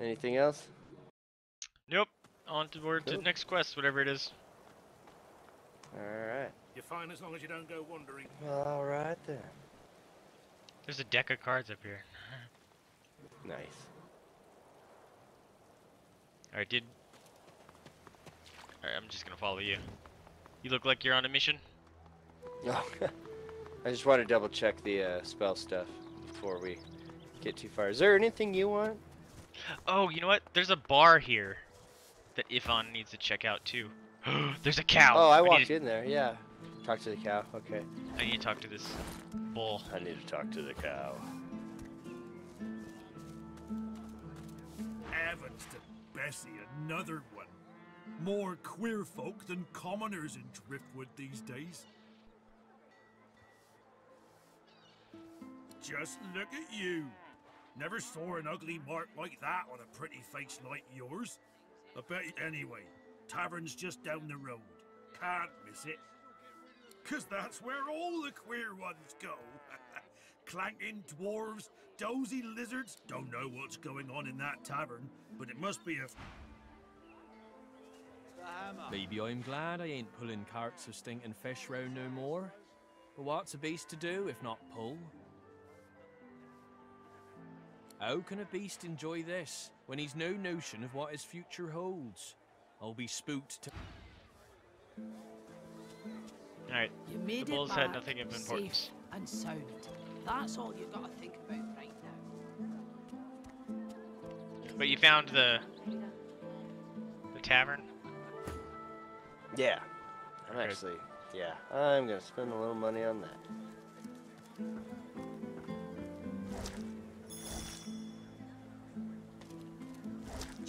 Anything else? Nope. On to board to next quest, whatever it is. Alright. You're fine as long as you don't go wandering. Alright then. There's a deck of cards up here. Nice. Alright, did. Alright, I'm just gonna follow you. You look like you're on a mission. Oh, I just want to double check the uh, spell stuff before we get too far. Is there anything you want? Oh, you know what? There's a bar here that Ifan needs to check out too. There's a cow. Oh, I need walked to- in there. Yeah. Talk to the cow. Okay. I need to talk to this bull. I need to talk to the cow. Heavens to Bessie, another one. More queer folk than commoners in Driftwood these days. Just look at you. Never saw an ugly mark like that on a pretty face like yours. I bet y- anyway, tavern's just down the road. Can't miss it. Cause that's where all the queer ones go. Clanking dwarves, dozy lizards. Don't know what's going on in that tavern, but it must be a Maybe I'm glad I ain't pulling carts of stinking fish round no more. But what's a beast to do if not pull? How can a beast enjoy this when he's no notion of what his future holds? I'll be spooked to. Alright, You made the it bulls had nothing of safe importance. and sound. That's all you've gotta think about right now. But you found the the tavern. Yeah. I'm actually. Yeah. I'm gonna spend a little money on that.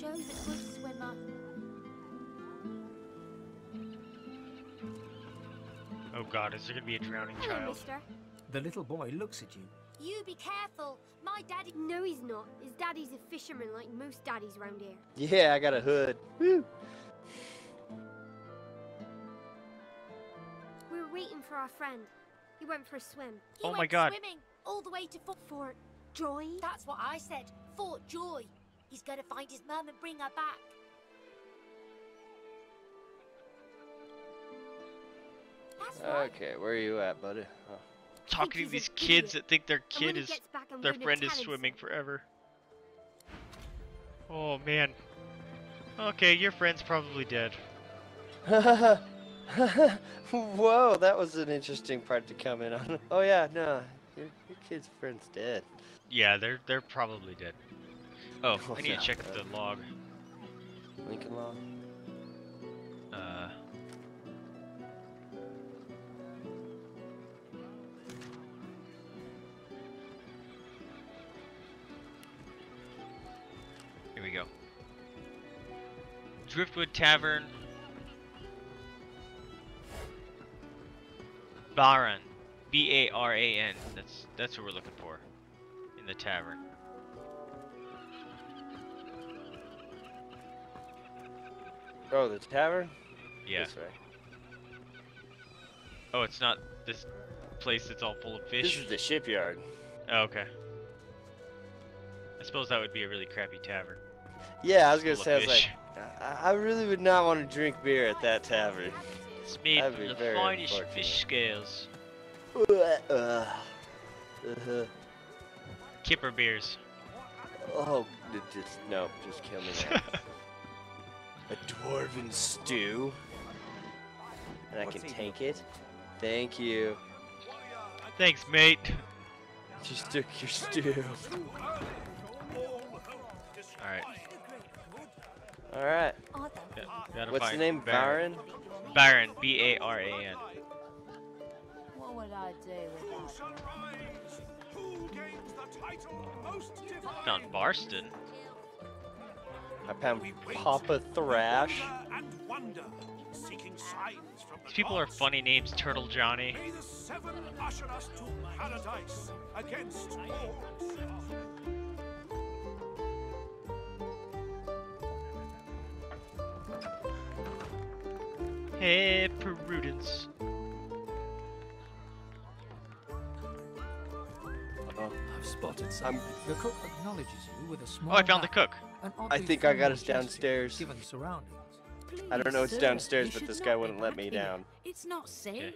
Joe's a good swimmer. Oh God, is there gonna be a drowning Hello, child? mister. The little boy looks at you. You be careful. My daddy. No, he's not. His daddy's a fisherman like most daddies round here. Yeah, I got a hood. Woo. We were waiting for our friend. He went for a swim. He Oh my God. Swimming all the way to Fort. Joy. That's what I said. Fort Joy. He's gonna find his mum and bring her back. Right. Okay, where are you at, buddy? Oh. Talking to these kids idiot. that think their kid is back, their friend is tell him swimming forever. Oh man. Okay, your friend's probably dead. Whoa, that was an interesting part to come in on. Oh yeah, no, your, your kid's friend's dead. Yeah, they're they're probably dead. Oh, I need to check the log. Lincoln log? Uh. Here we go. Driftwood Tavern. Baran. B A R A N. That's that's what we're looking for. In the tavern. Oh, the tavern. Yeah. This way. Oh, it's not this place that's all full of fish? This is the shipyard. Oh, okay. I suppose that would be a really crappy tavern. Yeah, I was gonna say, I was like. I, really would not want to drink beer at that tavern. It's made That'd from the finest fish scales. Uh, uh, uh, Kipper beers. oh, just no, just kill me. A dwarven stew, and I can he take it. Thank you. Thanks, mate. Just took your stew. Alright. All right. Oh, Yeah, gotta What's the name? Baron. Baron. B A R A N. What would I do with that? Found Barston. I found Papa Thrash. and wonder, seeking signs from the These people are gods. funny names. Turtle Johnny. May the seven usher us to paradise against all. Hey, Prudence. Uh-huh. I've spotted I'm- The cook acknowledges you with a small Oh, I found the cook. An I think I got us downstairs. Given the surroundings. I don't know what's sir, downstairs, but this guy wouldn't let me here. down. It's not safe.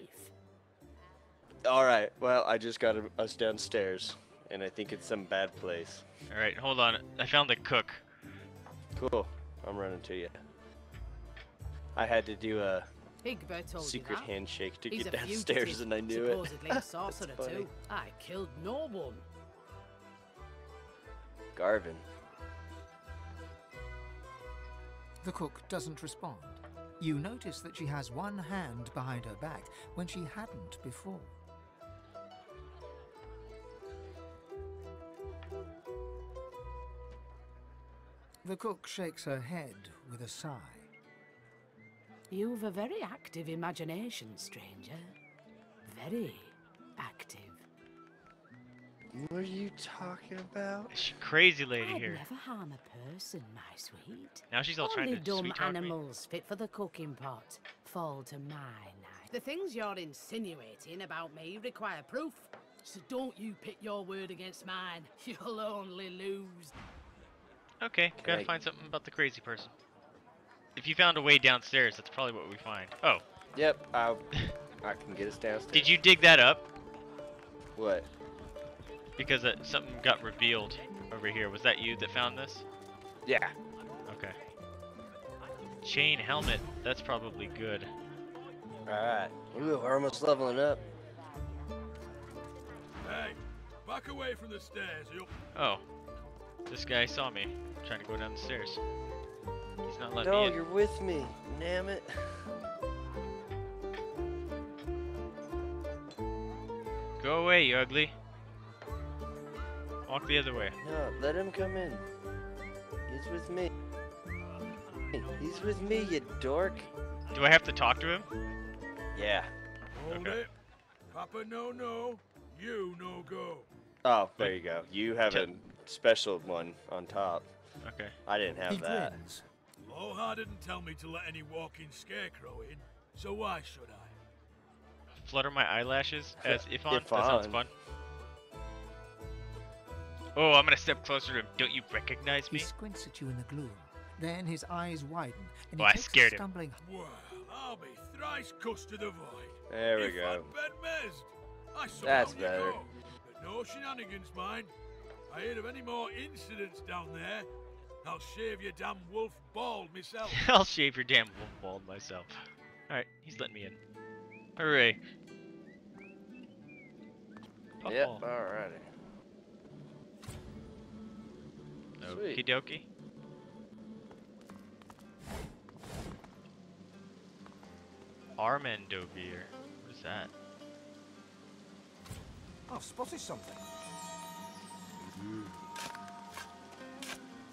All right. Well, I just got us downstairs, and I think it's some bad place. All right, hold on. I found the cook. Cool. I'm running to you. I had to do a told secret you handshake to He's get downstairs, fugitive, and I knew it. supposedly a sorcerer That's funny. too. I killed no one. Garvin. The cook doesn't respond. You notice that she has one hand behind her back when she hadn't before. The cook shakes her head with a sigh. You've a very active imagination, stranger. Very. What are you talking about? Is she crazy lady I'd here? never harm a person, my sweet. Now she's all Only trying to dumb sweet talk me. animals fit for the cooking pot fall to my knife. The things you're insinuating about me require proof. So don't you pit your word against mine. You'll only lose. Okay, Can gotta find something about the crazy person. If you found a way downstairs, that's probably what we find. Oh, Yep. I I can get us downstairs. did you dig that up? What? Because uh, something got revealed over here. Was that you that found this? Yeah. Okay. Chain helmet. That's probably good. All right. Ooh, we're almost leveling up. Hey, back away from the stairs, you. Oh, this guy saw me trying to go down the stairs. He's not letting No, me in. you're with me. Damn it. Go away, you ugly. Walk the other way. No, let him come in. He's with me. He's with me, you dork. Do I have to talk to him? Yeah. Hold Okay. it. Papa no no, you no go. Oh, there you go. You have a special one on top. Okay. I didn't have he that. grins. Lohar didn't tell me to let any walking scarecrow in, so why should I? Flutter my eyelashes as if on. If that sounds on. fun. Oh, I'm gonna step closer to him. Don't you recognize me? He squints at you in the gloom. Then his eyes widen and Oh, he I takes scared a him. stumbling Well, I'll be thrice cussed to the void. There we if go. I'd been I saw That's better. go. But no shenanigans, mind. I heard of any more incidents down there. I'll shave your damn wolf bald myself. I'll shave your damn wolf bald myself. Alright, he's letting me in. Hooray. Yep, alrighty. Okie Sweet. dokie. Armandovir. What is that? Oh, I've spotted something.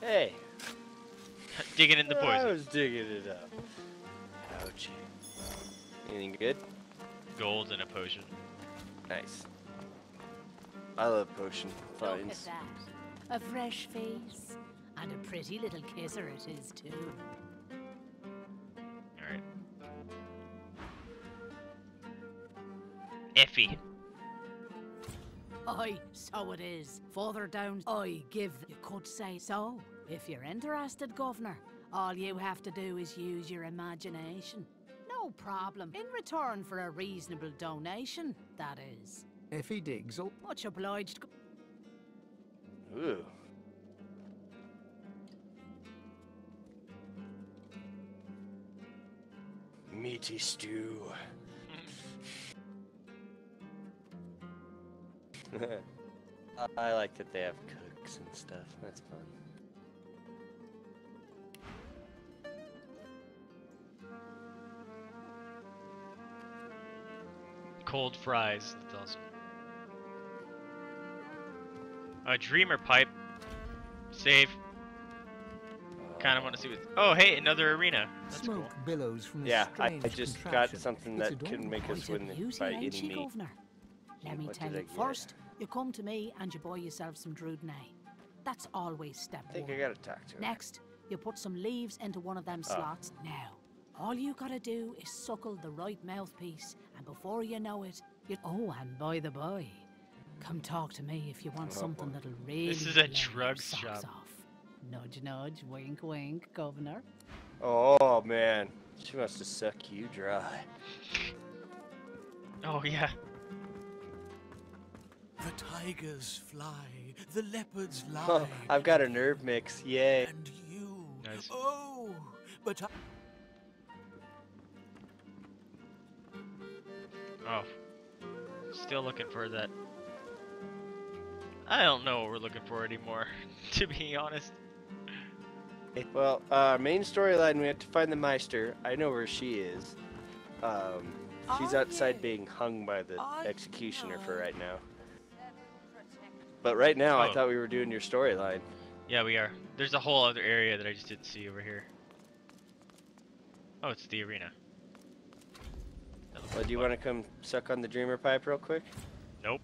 Hey. Digging in the poison. I was digging it up. Ouch. Anything good? Gold and a potion. Nice. I love potion finds. Look at finds. that. A fresh face. And a pretty little kisser it is, too. Alright. Effie. Aye, so it is. Further down, I give. You could say so. If you're interested, Governor, all you have to do is use your imagination. No problem. In return for a reasonable donation, that is. Effie he digs, oh, Much obliged. Go- Ooh. Meaty stew. I- I like that they have cooks and stuff. That's fun. Cold fries. That's awesome. A dreamer pipe. Save. Kind of want to see what. Oh, hey, another arena. That's smoke cool. billows from this Yeah, I, I just got something that adorned can make us win beauty, by ain't she, eating meat. Governor? Let me What tell you get? first, you come to me and you buy yourself some Drudanae. That's always step I think one. I gotta talk to her. Next, you put some leaves into one of them Oh. slots. Now, all you gotta do is suckle the right mouthpiece, and before you know it, you. Oh, and by the by, Come talk to me if you want Oh, something boy. that'll really This is a drug socks shop. Off. Nudge, nudge, wink, wink, Governor. Oh man, she must have sucked you dry. Oh yeah. The tigers fly, the leopards lie. Oh, I've got a nerve mix. Yay. And you. Nice. Oh, but I. Oh. Still looking for that. I don't know what we're looking for anymore, to be honest. Well, uh, main storyline, we have to find the Meistr. I know where she is. Um, she's outside being hung by the executioner for right now. But right now, I Oh. thought we were doing your storyline. Yeah, we are. There's a whole other area that I just didn't see over here. Oh, it's the arena. Well, do you want to come suck on the Dreamer pipe real quick? Nope.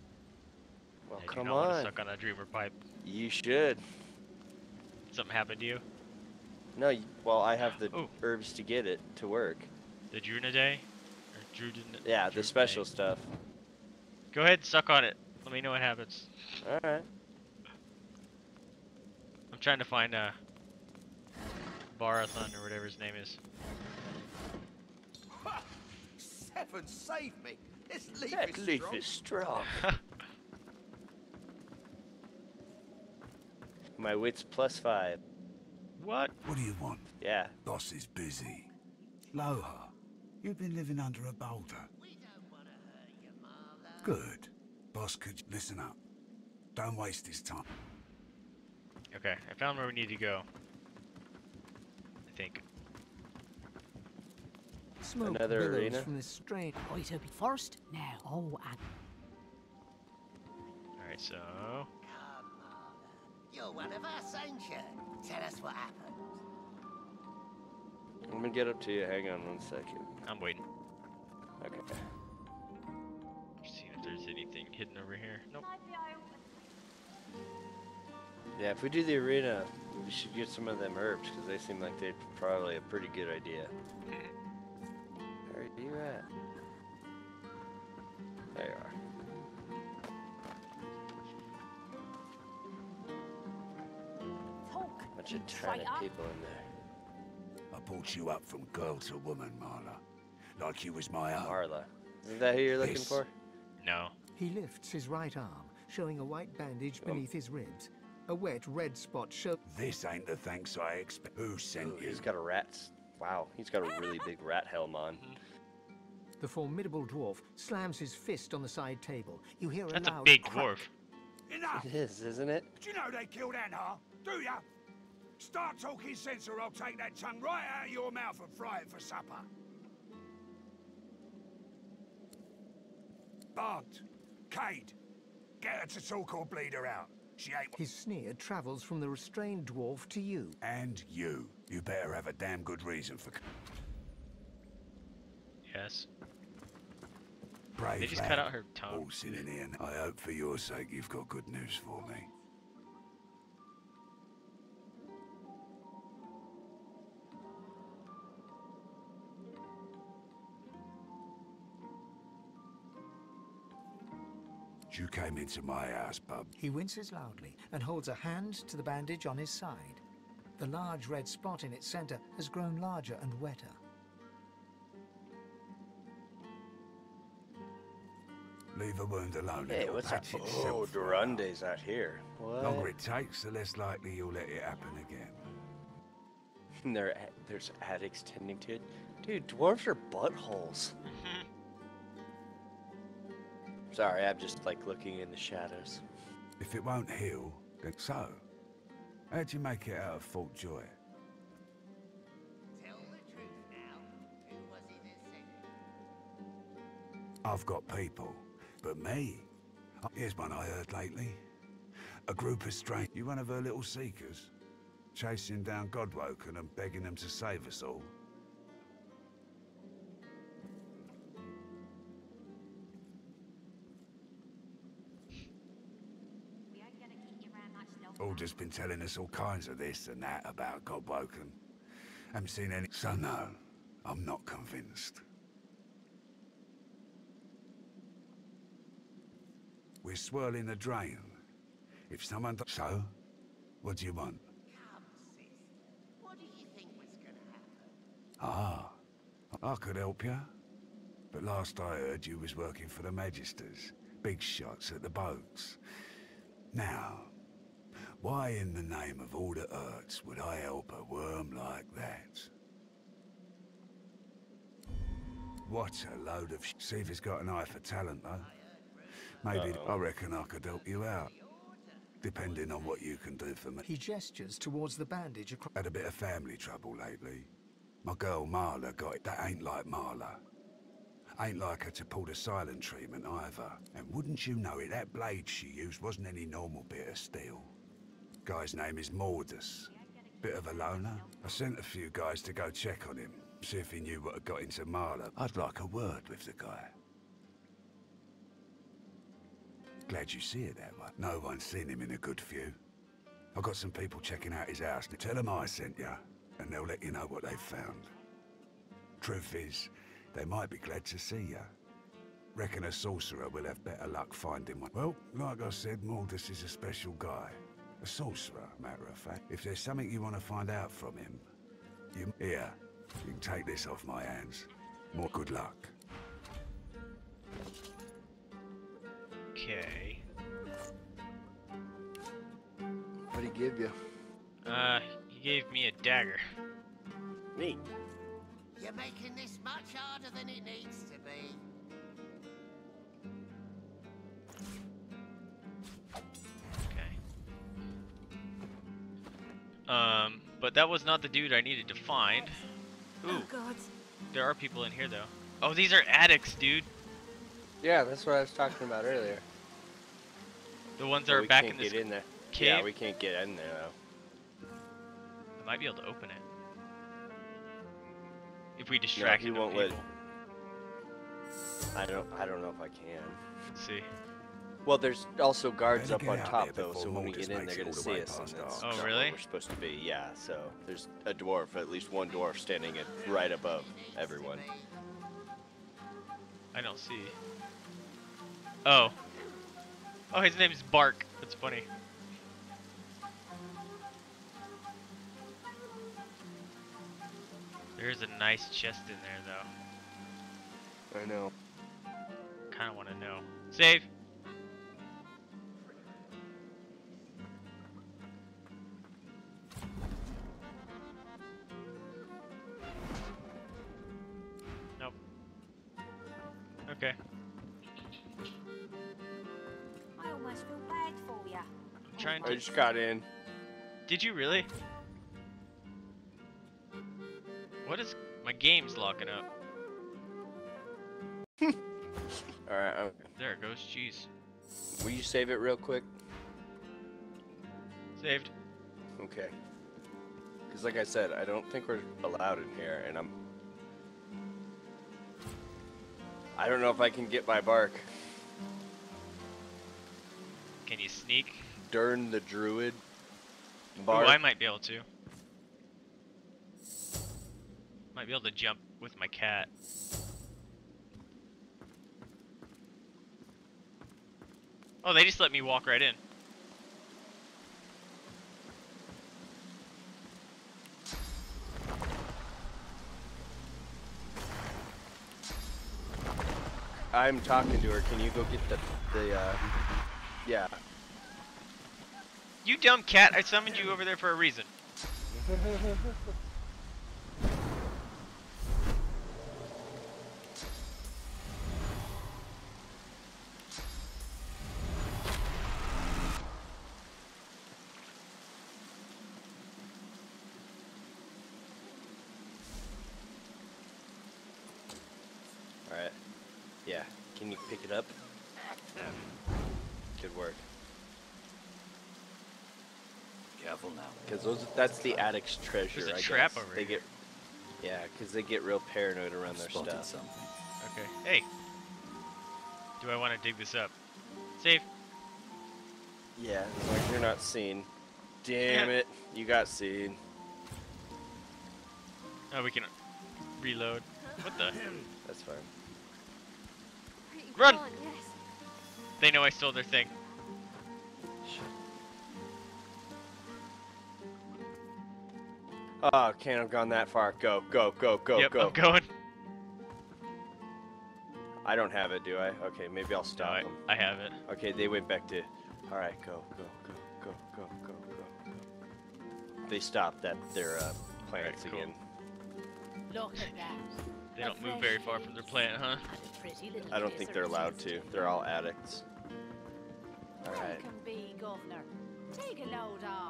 Well, I come not wanna on. suck on a dreamer pipe. You should. Something happened to you? No, well, I have the Ooh. herbs to get it to work. The Druna Day? Or Druden Yeah, the special Day? stuff. Go ahead, suck on it. Let me know what happens. All right. I'm trying to find uh Barathon or whatever his name is. Seven, save me! This leaf That is leaf strong. is strong. My wits plus five. what? What do you want? Yeah. Boss is busy. Lohar, you've been living under a boulder. Good. Boss could listen up. Don't waste his time. Okay, I found where we need to go. I think. Smoke Another billows arena? from this strange. Oh, right, to be first now. Oh, and Alright, so Come, Marla. You're one of us, ain't you? Tell us what happened. I'm gonna get up to you. Hang on one second. I'm waiting. Okay. Just seeing if there's anything hidden over here. Nope. Yeah, if we do the arena, we should get some of them herbs because they seem like they're probably a pretty good idea. Hmm. Bunch of tiny traitor. people in there. I brought you up from girl to woman, Marla. Like you was my own. Marla. Isn't that who you're looking This. for? No. He lifts his right arm, showing a white bandage Oh. beneath his ribs. A wet red spot shows. This ain't the thanks I expect. Who sent Ooh, you? he's got a rat. Wow, he's got a really big rat helm on. Mm-hmm. The formidable dwarf slams his fist on the side table. You hear a That's a big crack. dwarf. Enough! It is, isn't it? Do you know they killed Anhar? Do ya? Start talking sense or I'll take that tongue right out of your mouth and fry it for supper. Bart, Cade, get her to talk or bleed her out. She ain't. His sneer travels from the restrained dwarf to you. And you. You better have a damn good reason for. c- Yes. Brave They just lad. cut out her tongue. All sitting in. I hope for your sake you've got good news for me. Came into my house, bub. He winces loudly and holds a hand to the bandage on his side. The large red spot in its center has grown larger and wetter. Leave a wound alone. Hey, it'll what's that? itself Oh, right up. Drudanae's out here. What? longer it takes, the less likely you'll let it happen again. There, there's addicts tending to it. Dude, dwarves are buttholes. Sorry, I'm just like looking in the shadows. If it won't heal, then so. How'd you make it out of Fort Joy? Tell the truth now. Who was it that sent? I've got people, but me. Oh, Here's one I heard lately. A group of strange. You one of her little seekers? Chasing down Godwoken and begging them to save us all. All just been telling us all kinds of this and that about Godwoken. Haven't seen any. So no, I'm not convinced. We're swirling the drain. If someone... So? What do you want? Come, sis. What do you think was gonna happen? Ah, I could help you. But last I heard, you was working for the Magisters. Big shots at the boats. Now, why in the name of all the hurts would I help a worm like that? What a load of sh- See if he's got an eye for talent, though. Maybe Uh-oh. I reckon I could help you out. Depending on what you can do for me. He gestures towards the bandage across. Had a bit of family trouble lately. My girl Marla got it. That ain't like Marla. Ain't like her to pull the silent treatment either. And wouldn't you know it, that blade she used wasn't any normal bit of steel. Guy's name is Mordus. Bit of a loner. I sent a few guys to go check on him, see if he knew what had got into Marla. I'd like a word with the guy. Glad you see it that way. No one's seen him in a good few. I've got some people checking out his house. Tell them I sent you, and they'll let you know what they've found. Truth is, they might be glad to see you. Reckon a sorcerer will have better luck finding one. Well, like I said, Mordus is a special guy. A sorcerer, matter of fact. If there's something you want to find out from him, you... Here, you can take this off my hands. More good luck. Okay. What'd he give you? Uh, he gave me a dagger. Neat. You're making this much harder than it needs Um, but that was not the dude I needed to find. Ooh, Oh god. there are people in here though. Oh, these are addicts, dude. Yeah, that's what I was talking about earlier. The ones But that are back in this get in there. cave. Yeah, we can't get in there though. I might be able to open it. If we No, distract he enough won't let. I don't. I don't know if I can. Let's see. Well, there's also guards up on top though, so when we get in, they're gonna all the way see us, and past that's Oh, really? where we're supposed to be. Yeah. So there's a dwarf, at least one dwarf, standing at right above everyone. I don't see. Oh. Oh, his name's Bark. That's funny. There's a nice chest in there, though. I know. Kind of want to know. Save. Okay. I almost feel bad for you. I'm trying I just got in. Did you really? What is my game's locking up? All right. Okay. There it goes. Jeez. Will you save it real quick? Saved. Okay. Because like I said, I don't think we're allowed in here, and I'm. I don't know if I can get my bark. Can you sneak? Dern the druid. Ooh, Bark. I might be able to. Might be able to jump with my cat. Oh, they just let me walk right in. I'm talking to her. Can you go get the the uh? Yeah. You dumb cat! I summoned you over there for a reason. All right. Yeah. Can you pick it up? Good work. Careful now. Because those that's the addict's treasure. There's a I trap guess. over they here. get. Yeah, because they get real paranoid around their stuff. something. Okay. Hey. Do I want to dig this up? Save. Yeah, as long you're not seen. Damn it, you got seen. Oh, we can reload. What the? That's fine. Pretty Run! yes. They know I stole their thing. Oh, can't have gone that far. Go, go, go, go, yep, go. I'm going. I don't have it, do I? Okay, maybe I'll stop no, I, them. I have it. Okay, they went back to... Alright, go, go, go, go, go, go, go. They stopped at their uh, planets right, cool. again. Look at that. They don't move very far from their plant, huh? I don't think they're allowed to. They're all addicts. Alright.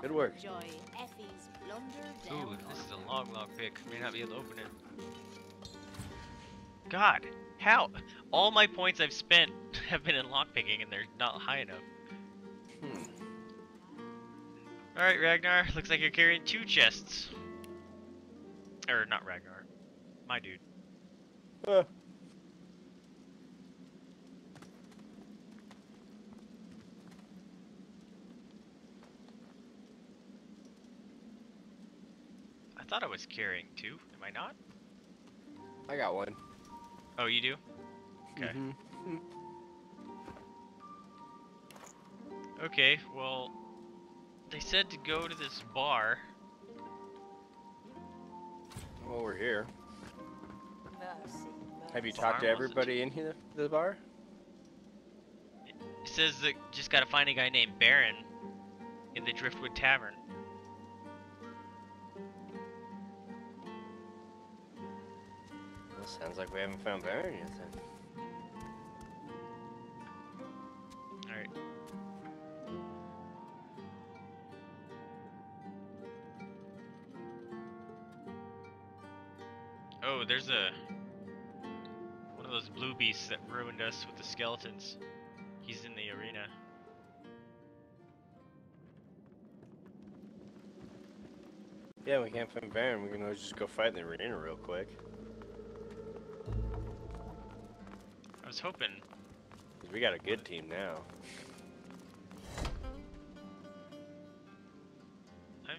Good work. Joy, Effie, Ooh, this is a long lock pick. May not be able to open it. God, how? All my points I've spent have been in lockpicking and they're not high enough. Hmm. Alright, Ragnar, looks like you're carrying two chests. Or, not Ragnar. My dude. Uh, thought I was carrying two. Am I not? I got one. Oh, you do? Okay. Mhm. Okay, well, they said to go to this bar. Well, we're here. Mercy, Have you Bar talked to everybody in here, the bar? It says that just gotta find a guy named Baron in the Driftwood Tavern. Sounds like we haven't found Baron yet then. Alright. Oh, there's a one of those blue beasts that ruined us with the skeletons. He's in the arena. Yeah, we can't find Baron. We can always just go fight in the arena real quick. Was hoping we got a good team now. I'm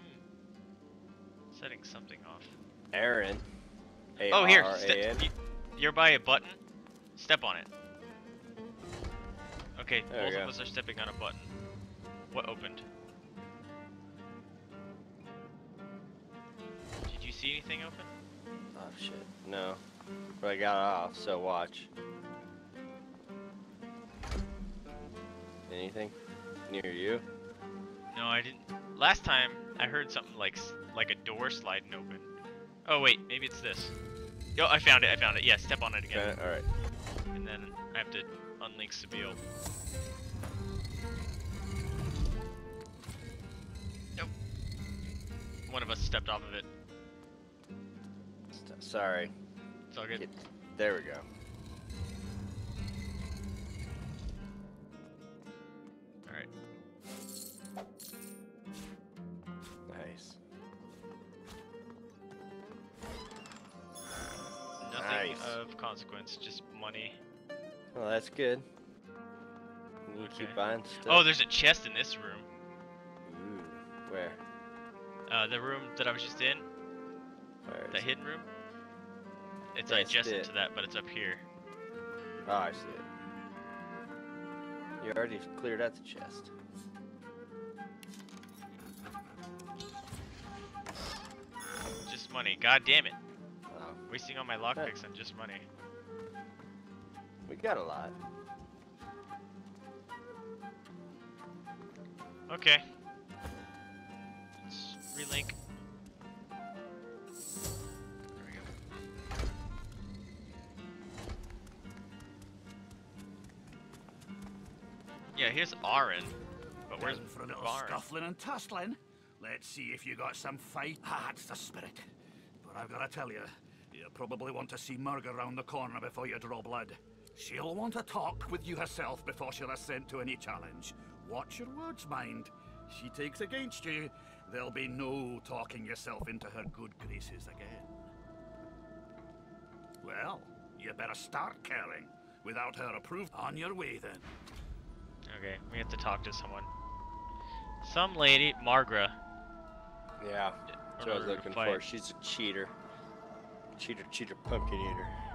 setting something off. Aaron. Oh, here, you, you're by a button. Step on it. Okay, There both of us are stepping on a button. What opened? Did you see anything open? Oh shit. No. But I got off, so watch. Anything? Near you? No, I didn't. Last time I heard something like like a door sliding open. Oh wait, maybe it's this. Yo, I found it. I found it. Yeah, step on it again, Okay, Alright. and then I have to unlink Sabine. Nope. One of us stepped off of it. Sorry. It's all good. Get- There we go. Nice. of consequence, just money. Well, that's good. Need to keep Okay. buying stuff. Oh, there's a chest in this room. Ooh. Where? Uh, the room that I was just in, Where that is it? hidden room. It's adjacent it. to that, but it's up here. Oh, I see it. You already cleared out the chest. Just money. God damn it. Wasting all my lockpicks on just money. we got a lot. Okay. Let's relink. There we go. Yeah, here's Aaron. But where's Down for a little Barn? scuffling and tussling. Let's see if you got some fight. Ah, That's the spirit. But I've got to tell you, you probably want to see Murg around the corner before you draw blood. She'll want to talk with you herself before she'll assent to any challenge. Watch your words, mind. She takes against you, there'll be no talking yourself into her good graces again. Well, you better start caring. Without her approval, on your way then. Okay, we have to talk to someone. Some lady, Margra. Yeah. That's what I was looking for. She's a cheater. Cheater, cheater, pumpkin eater.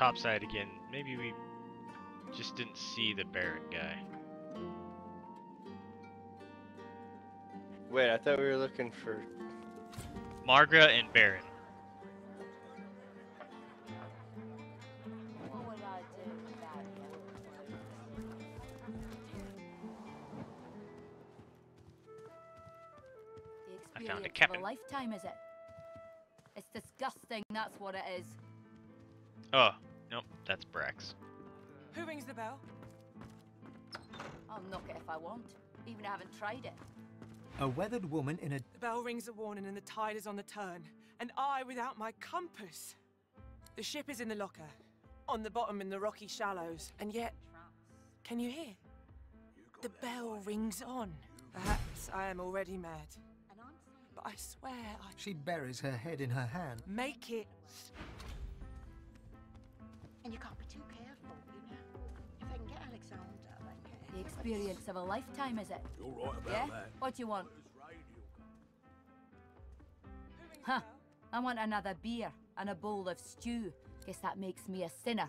Topside again. Maybe we just didn't see the Baron guy. Wait, I thought we were looking for. Margra and Baron. What would I do without you? The I found a experience cabin. a lifetime, is it? It's disgusting, that's what it is. Oh, nope, that's Brax. Who rings the bell? I'll knock it if I want, even I haven't tried it. A weathered woman in a The bell rings a warning and the tide is on the turn. And I without my compass. The ship is in the locker, on the bottom in the rocky shallows, and yet, can you hear? The bell rings on. Perhaps I am already mad. But I swear I She buries her head in her hand. make it. And you can't be too careful, you know. If they can get Alexander, they can. The experience of a lifetime, is it? You're right about yeah? that. What do you want? Huh. I want another beer and a bowl of stew. Guess that makes me a sinner.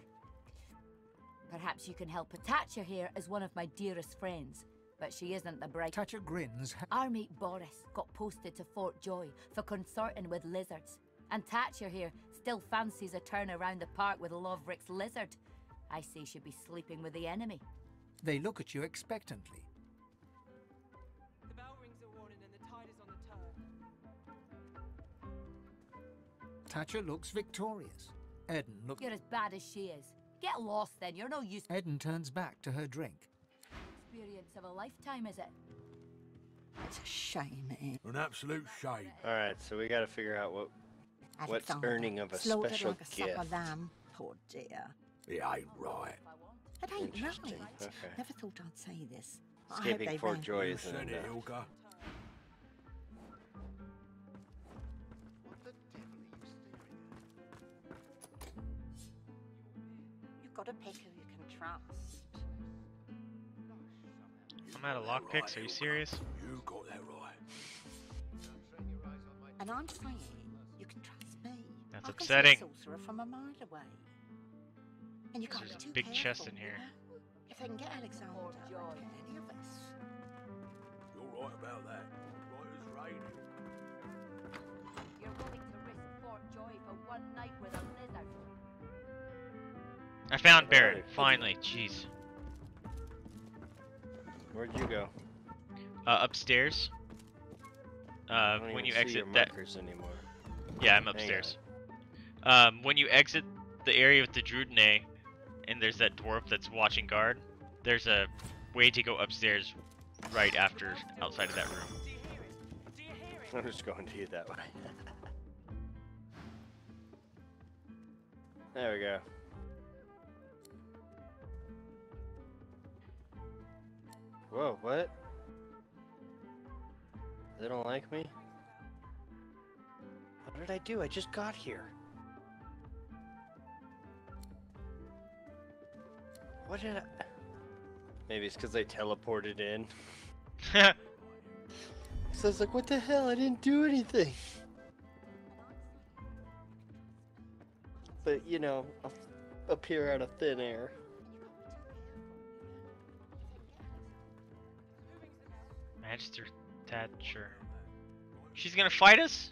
Perhaps you can help Patacha here as one of my dearest friends. But she isn't the bright. Tatcha grins. Our mate Boris got posted to Fort Joy for consorting with lizards. And Thatcher here still fancies a turn around the park with Loverick's lizard. I say she'd be sleeping with the enemy. They look at you expectantly. The bell rings a warning and the tide is on the turn. Tatcha looks victorious. Eden looks. You're as bad as she is. Get lost then, you're no use. Eden turns back to her drink. Experience of a lifetime, is it? It's a shame, it is. An absolute shame. All right, so we got to figure out what what's Alexander, earning of a slaughtered special like a sucker gift. lamb. Poor dear. It ain't right. It ain't Interesting, right. okay. Never thought I'd say this. I hope Escaping they Fort rank Joy you. isn't Said it, enough. Ilga. You've got to pick who you can trust. I'm out of lockpicks, are you serious? You got that right. And I'm saying That's I upsetting. Can see a sorcerer from a mile away. And you can't There's be a big careful, chest in you here. know? If they can get Alexander, they can get any of us. You're right about that. Right as rain. You're willing to risk Fort Joy for one night with a lizard. I found Baron, finally, jeez. Where'd you go? Uh, upstairs. Uh, I don't when even you see exit your that. anymore. Yeah, I'm Hang on. upstairs. Um, when you exit the area with the Drudanae, and there's that dwarf that's watching guard, there's a way to go upstairs right after, outside of that room. I'm just going to you that way. there we go. Whoa, what? They don't like me? What did I do? I just got here. What did I... Maybe it's because they teleported in. So I was like, what the hell? I didn't do anything. But, you know, I'll appear out of thin air. Magister Thatcher. She's gonna fight us?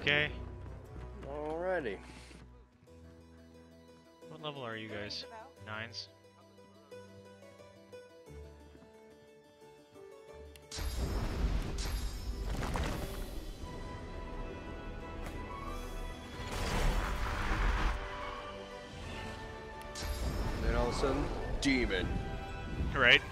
Okay. Alrighty. What level are you guys? Nines? Then all of a sudden, demon. Right?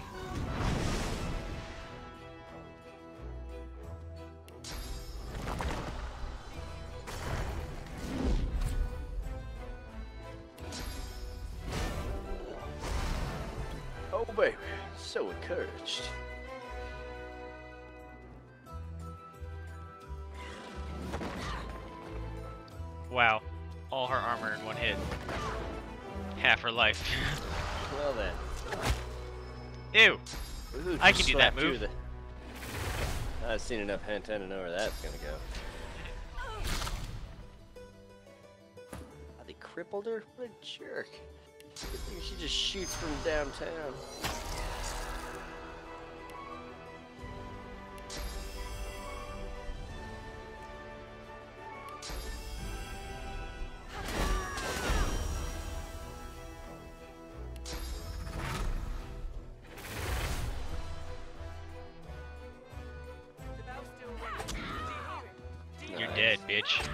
Oh, baby, so encouraged. Wow, all her armor in one hit. Half her life. well then. Ew! Ooh, I can do that move. I've seen enough hentai to know where that's gonna go. Are they crippled her? What a jerk. Should just shoots from downtown. You're dead, bitch.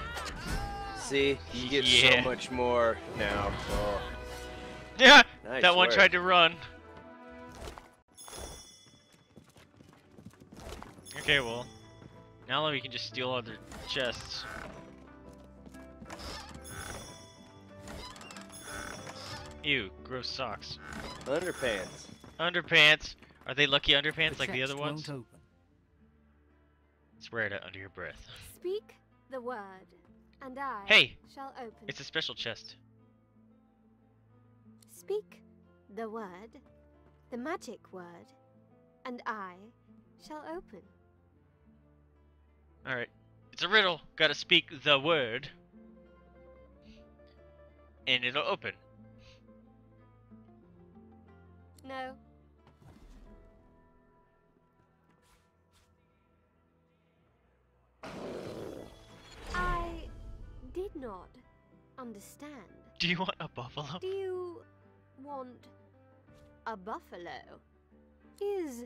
See, you get Yeah. so much more now. Oh. Tried to run. Okay, well, now that we can just steal all other chests. Ew, gross socks. Underpants. Underpants. Are they lucky underpants The like the other ones? won't open. Swear it under your breath. Speak the word, and I Hey! shall open. It's a special chest. Speak the word, the magic word, and I shall open. Alright. It's a riddle. Gotta speak the word. And it'll open. No. I did not understand. Do you want a buffalo? Do you want a buffalo? Is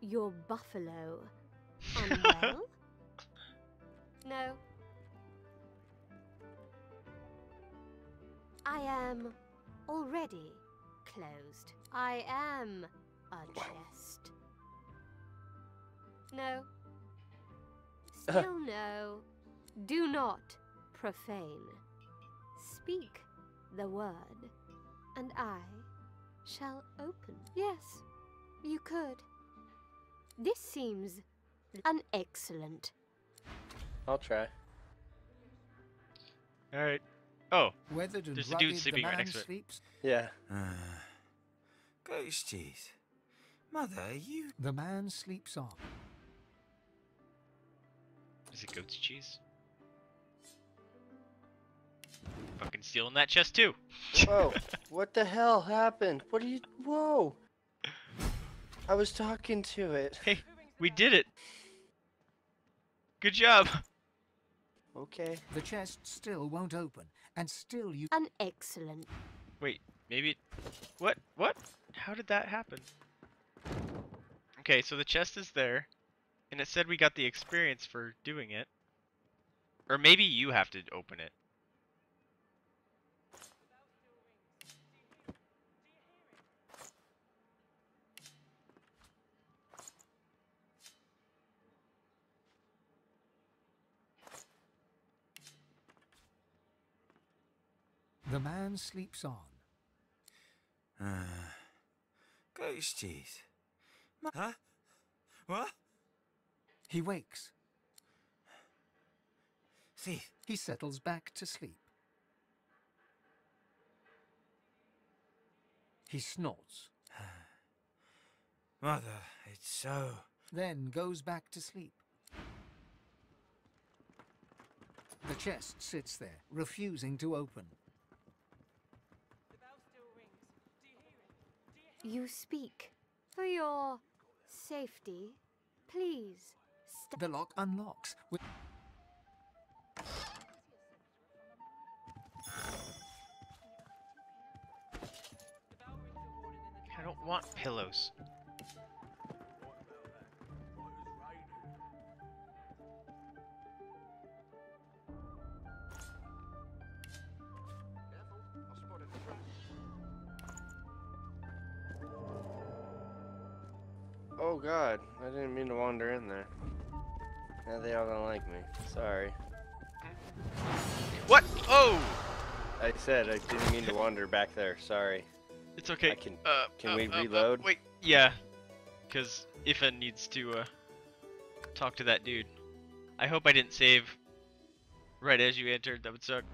your buffalo unwell? no. I am already closed. I am a chest. No. Still no. Do not profane. Speak the word, and I shall open. Yes, you could. This seems an excellent. I'll try. Alright. Oh, Weathered and there's a dude rugged, sleeping the right next to it. sleeps. Yeah. Ah. Goat's cheese. Mother, you. The man sleeps on. Is it goat's cheese? Fucking stealing that chest too. Whoa. what the hell happened? What are you. Whoa. I was talking to it. Hey, we did it. Good job. Okay. The chest still won't open, and still you. An excellent. Wait, maybe. It... What? What? How did that happen? Okay, so the chest is there, and it said we got the experience for doing it. Or maybe you have to open it. The man sleeps on. Uh, goat's cheese. Huh? What? He wakes. Thief. He settles back to sleep. He snorts, Mother, it's so. then goes back to sleep. The chest sits there, refusing to open. You speak. For your safety, please step. The lock unlocks. With I don't want pillows. They all don't like me. Sorry. What? Oh! I said I didn't mean to wander back there. Sorry. It's okay. I can. Uh, can uh, we uh, uh, reload? wait, yeah. Because Ifan needs to uh, talk to that dude. I hope I didn't save right as you entered. That would suck.